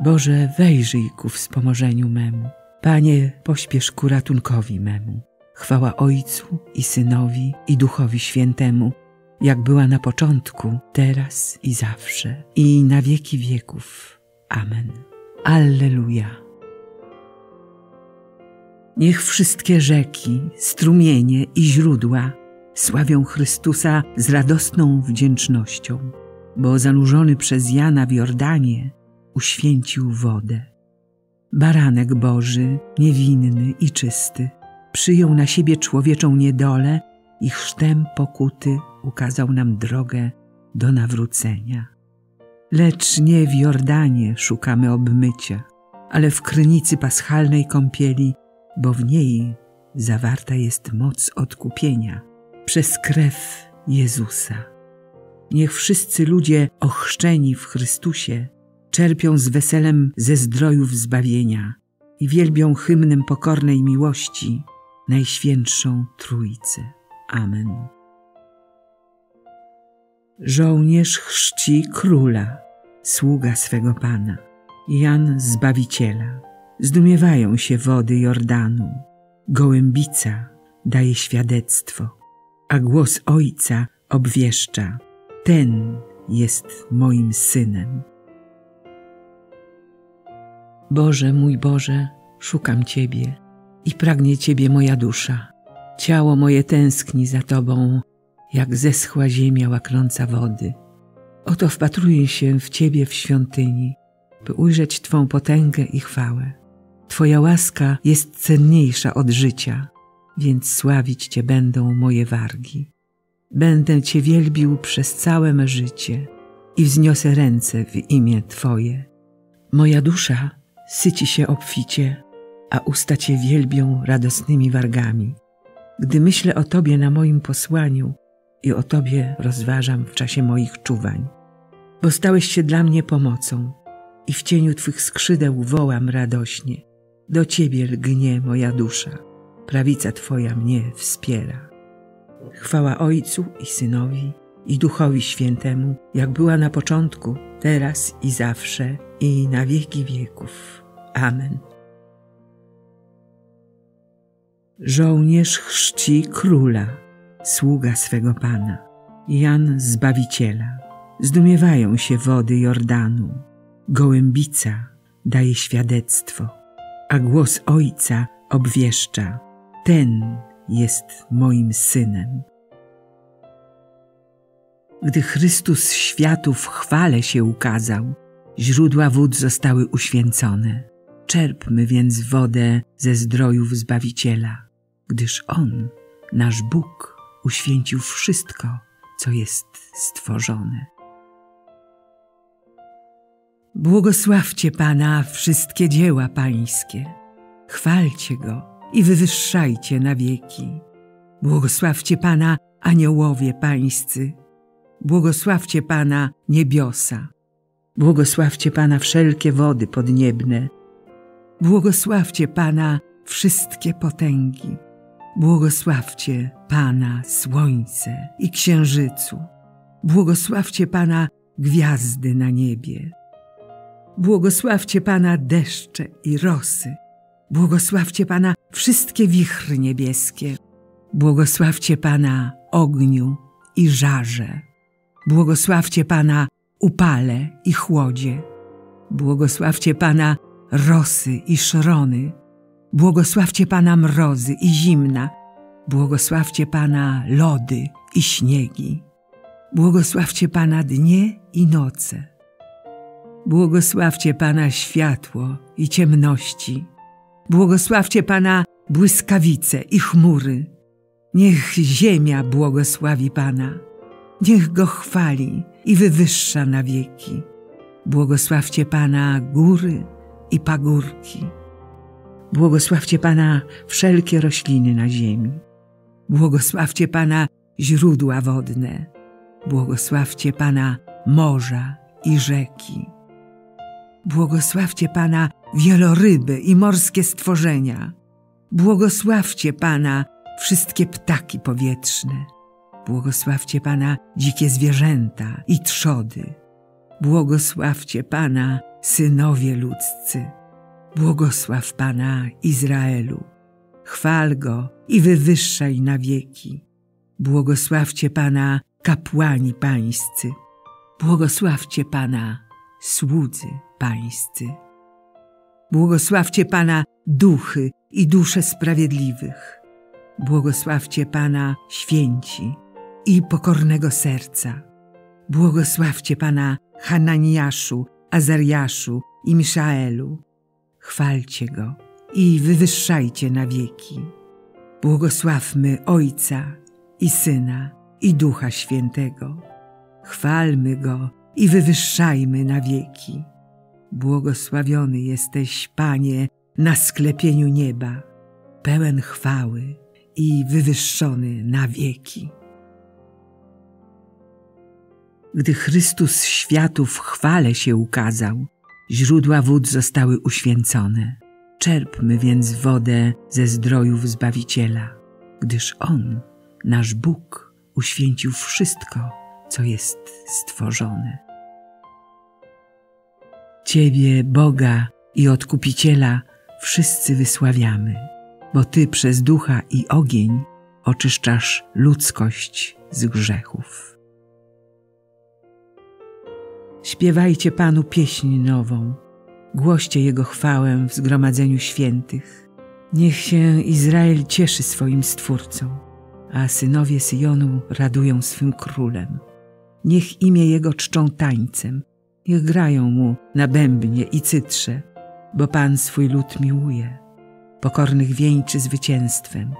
Boże, wejrzyj ku wspomożeniu memu. Panie, pośpiesz ku ratunkowi memu. Chwała Ojcu i Synowi i Duchowi Świętemu, jak była na początku, teraz i zawsze, i na wieki wieków. Amen. Alleluja. Niech wszystkie rzeki, strumienie i źródła sławią Chrystusa z radosną wdzięcznością, bo zanurzony przez Jana w Jordanie uświęcił wodę. Baranek Boży, niewinny i czysty, przyjął na siebie człowieczą niedolę i chrztem pokuty ukazał nam drogę do nawrócenia. Lecz nie w Jordanie szukamy obmycia, ale w krynicy paschalnej kąpieli, bo w niej zawarta jest moc odkupienia przez krew Jezusa. Niech wszyscy ludzie ochrzczeni w Chrystusie czerpią z weselem ze zdrojów zbawienia i wielbią hymnem pokornej miłości Najświętszą Trójcę. Amen. Żołnierz chrzci króla, sługa swego Pana, Jan Zbawiciela. Zdumiewają się wody Jordanu, gołębica daje świadectwo, a głos Ojca obwieszcza, ten jest moim synem. Boże, mój Boże, szukam Ciebie i pragnie Ciebie moja dusza. Ciało moje tęskni za Tobą, jak zeschła ziemia łaknąca wody. Oto wpatruję się w Ciebie w świątyni, by ujrzeć Twą potęgę i chwałę. Twoja łaska jest cenniejsza od życia, więc sławić Cię będą moje wargi. Będę Cię wielbił przez całe me życie i wzniosę ręce w imię Twoje. Moja dusza syci się obficie, a usta Cię wielbią radosnymi wargami. Gdy myślę o Tobie na moim posłaniu i o Tobie rozważam w czasie moich czuwań, bo stałeś się dla mnie pomocą i w cieniu Twych skrzydeł wołam radośnie. Do Ciebie lgnie moja dusza, prawica Twoja mnie wspiera. Chwała Ojcu i Synowi i Duchowi Świętemu, jak była na początku, teraz i zawsze, i na wieki wieków. Amen. Żołnierz chrzci króla, sługa swego Pana, Jan Zbawiciela. Zdumiewają się wody Jordanu, gołębica daje świadectwo, a głos Ojca obwieszcza, ten jest moim Synem. Gdy Chrystus światu w chwale się ukazał, źródła wód zostały uświęcone. Czerpmy więc wodę ze zdrojów Zbawiciela, gdyż On, nasz Bóg, uświęcił wszystko, co jest stworzone. Błogosławcie Pana wszystkie dzieła Pańskie, chwalcie Go i wywyższajcie na wieki. Błogosławcie Pana aniołowie Pańscy, błogosławcie Pana niebiosa, błogosławcie Pana wszelkie wody podniebne, błogosławcie Pana wszystkie potęgi, błogosławcie Pana słońce i księżycu, błogosławcie Pana gwiazdy na niebie, błogosławcie Pana deszcze i rosy, błogosławcie Pana wszystkie wichry niebieskie, błogosławcie Pana ogniu i żarze, błogosławcie Pana upale i chłodzie, błogosławcie Pana rosy i szrony, błogosławcie Pana mrozy i zimna, błogosławcie Pana lody i śniegi, błogosławcie Pana dnie i noce, błogosławcie Pana światło i ciemności, błogosławcie Pana błyskawice i chmury, niech ziemia błogosławi Pana, niech Go chwali i wywyższa na wieki. Błogosławcie Pana góry i pagórki. Błogosławcie Pana wszelkie rośliny na ziemi. Błogosławcie Pana źródła wodne. Błogosławcie Pana morza i rzeki. Błogosławcie Pana wieloryby i morskie stworzenia. Błogosławcie Pana wszystkie ptaki powietrzne. Błogosławcie Pana dzikie zwierzęta i trzody. Błogosławcie Pana synowie ludzcy. Błogosław Pana Izraelu. Chwal Go i wywyższaj na wieki. Błogosławcie Pana kapłani pańscy. Błogosławcie Pana słudzy pańscy. Błogosławcie Pana duchy i dusze sprawiedliwych. Błogosławcie Pana święci i pokornego serca. Błogosławcie Pana Hananiaszu, Azariaszu i Miszaelu. Chwalcie Go i wywyższajcie na wieki. Błogosławmy Ojca i Syna i Ducha Świętego. Chwalmy Go i wywyższajmy na wieki. Błogosławiony jesteś, Panie, na sklepieniu nieba, pełen chwały i wywyższony na wieki. Gdy Chrystus światu w chwale się ukazał, źródła wód zostały uświęcone. Czerpmy więc wodę ze zdrojów Zbawiciela, gdyż On, nasz Bóg, uświęcił wszystko, co jest stworzone. Ciebie, Boga i Odkupiciela, wszyscy wysławiamy, bo Ty przez ducha i ogień oczyszczasz ludzkość z grzechów. Śpiewajcie Panu pieśń nową, głoście Jego chwałę w zgromadzeniu świętych. Niech się Izrael cieszy swoim Stwórcą, a synowie Syjonu radują swym królem. Niech imię Jego czczą tańcem, niech grają Mu na bębnie i cytrze, bo Pan swój lud miłuje, pokornych wieńczy zwycięstwem.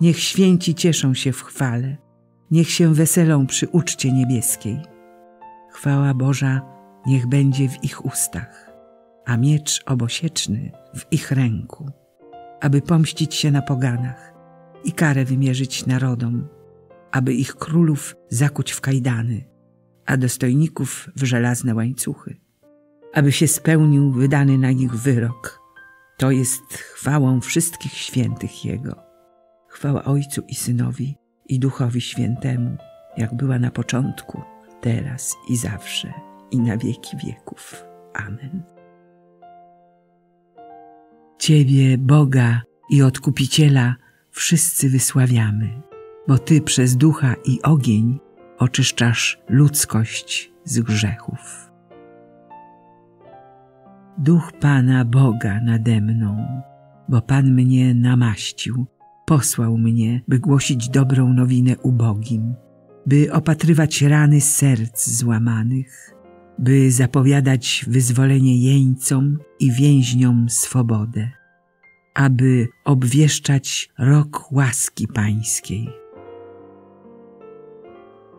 Niech święci cieszą się w chwale, niech się weselą przy uczcie niebieskiej. Chwała Boża niech będzie w ich ustach, a miecz obosieczny w ich ręku, aby pomścić się na poganach i karę wymierzyć narodom, aby ich królów zakuć w kajdany, a dostojników w żelazne łańcuchy, aby się spełnił wydany na nich wyrok. To jest chwałą wszystkich świętych Jego. Chwała Ojcu i Synowi i Duchowi Świętemu, jak była na początku, teraz i zawsze, i na wieki wieków. Amen. Ciebie, Boga i Odkupiciela, wszyscy wysławiamy, bo Ty przez ducha i ogień oczyszczasz ludzkość z grzechów. Duch Pana Boga nade mną, bo Pan mnie namaścił, posłał mnie, by głosić dobrą nowinę ubogim, by opatrywać rany serc złamanych, by zapowiadać wyzwolenie jeńcom i więźniom swobodę, aby obwieszczać rok łaski pańskiej.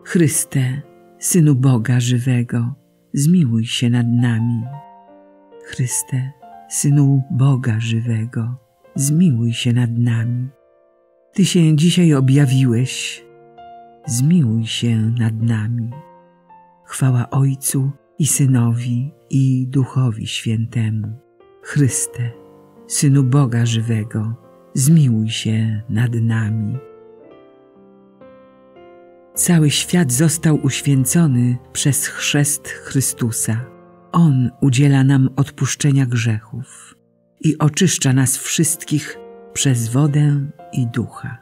Chryste, Synu Boga żywego, zmiłuj się nad nami. Chryste, Synu Boga żywego, zmiłuj się nad nami. Ty się dzisiaj objawiłeś, zmiłuj się nad nami. Chwała Ojcu i Synowi i Duchowi Świętemu. Chryste, Synu Boga żywego, zmiłuj się nad nami. Cały świat został uświęcony przez chrzest Chrystusa. On udziela nam odpuszczenia grzechów i oczyszcza nas wszystkich przez wodę i ducha.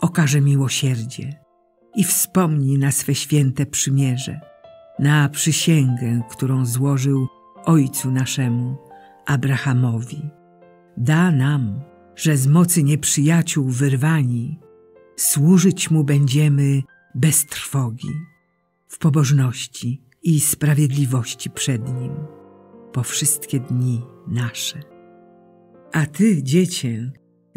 okaże miłosierdzie i wspomni na swe święte przymierze, na przysięgę, którą złożył ojcu naszemu, Abrahamowi. Da nam że z mocy nieprzyjaciół wyrwani, służyć Mu będziemy bez trwogi, w pobożności i sprawiedliwości przed Nim, po wszystkie dni nasze. A Ty, dziecię,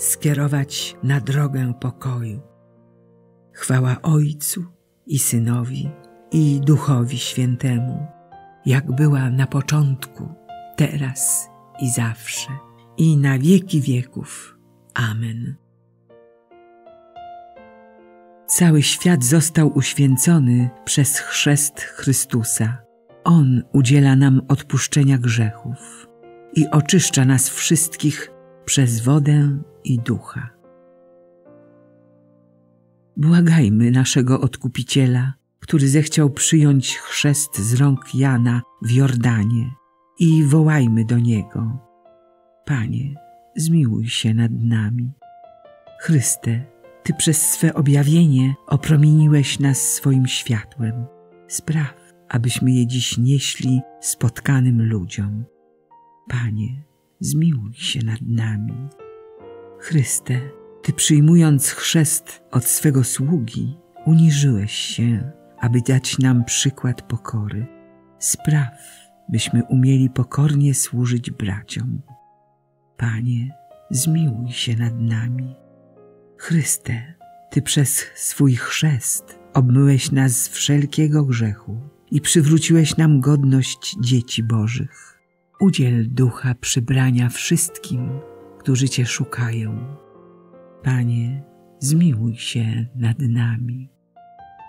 skierować na drogę pokoju. Chwała Ojcu i Synowi i Duchowi Świętemu, jak była na początku, teraz i zawsze, i na wieki wieków. Amen. Cały świat został uświęcony przez chrzest Chrystusa. On udziela nam odpuszczenia grzechów i oczyszcza nas wszystkich przez wodę i ducha. Błagajmy naszego Odkupiciela, który zechciał przyjąć chrzest z rąk Jana w Jordanie i wołajmy do Niego. Panie, zmiłuj się nad nami. Chryste, Ty przez swe objawienie opromieniłeś nas swoim światłem. Spraw, abyśmy je dziś nieśli spotkanym ludziom. Panie, zmiłuj się nad nami. Chryste, Ty przyjmując chrzest od swego sługi, uniżyłeś się, aby dać nam przykład pokory. Spraw, byśmy umieli pokornie służyć braciom. Panie, zmiłuj się nad nami. Chryste, Ty przez swój chrzest obmyłeś nas z wszelkiego grzechu i przywróciłeś nam godność dzieci Bożych. Udziel ducha przybrania wszystkim, którzy Cię szukają. Panie, zmiłuj się nad nami.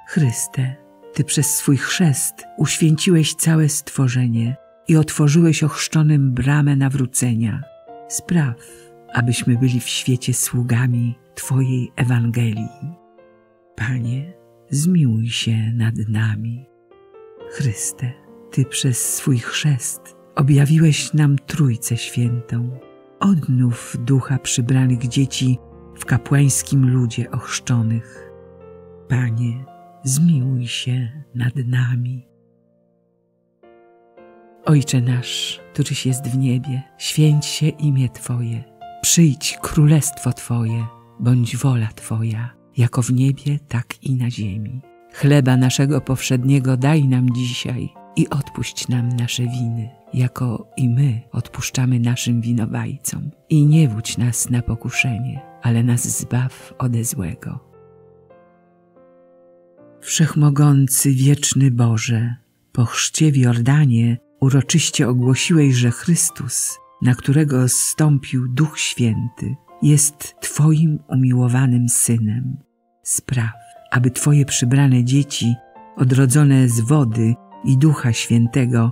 Chryste, Ty przez swój chrzest uświęciłeś całe stworzenie i otworzyłeś ochrzczonym bramę nawrócenia. Spraw, abyśmy byli w świecie sługami Twojej Ewangelii. Panie, zmiłuj się nad nami. Chryste, Ty przez swój chrzest objawiłeś nam Trójcę Świętą. Odnów ducha przybranych dzieci w kapłańskim ludzie ochrzczonych. Panie, zmiłuj się nad nami. Ojcze nasz, któryś jest w niebie, święć się imię Twoje, przyjdź królestwo Twoje, bądź wola Twoja, jako w niebie, tak i na ziemi. Chleba naszego powszedniego daj nam dzisiaj i odpuść nam nasze winy, jako i my odpuszczamy naszym winowajcom. I nie wódź nas na pokuszenie, ale nas zbaw ode złego. Wszechmogący, wieczny Boże, po chrzcie w Jordanie uroczyście ogłosiłeś, że Chrystus, na którego zstąpił Duch Święty, jest Twoim umiłowanym Synem. Spraw, aby Twoje przybrane dzieci, odrodzone z wody i Ducha Świętego,